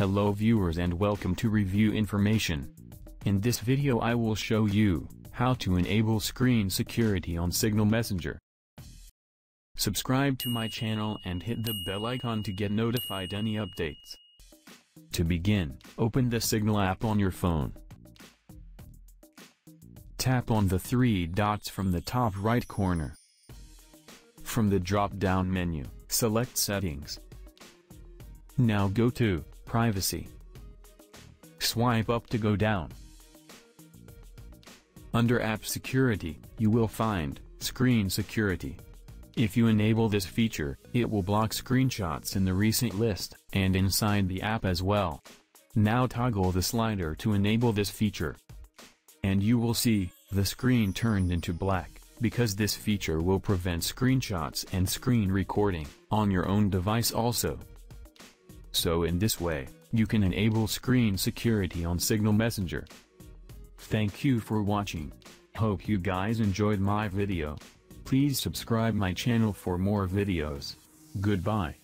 Hello viewers and welcome to Review Information. In this video I will show you, how to enable screen security on Signal Messenger. Subscribe to my channel and hit the bell icon to get notified any updates. To begin, open the Signal app on your phone. Tap on the three dots from the top right corner. From the drop-down menu, select Settings. Now go to Privacy. Swipe up to go down. Under App Security, you will find Screen Security. If you enable this feature, it will block screenshots in the recent list, and inside the app as well. Now toggle the slider to enable this feature. And you will see, the screen turned into black, because this feature will prevent screenshots and screen recording, on your own device also. So in this way, you can enable screen security on Signal Messenger. Thank you for watching. Hope you guys enjoyed my video. Please subscribe my channel for more videos. Goodbye.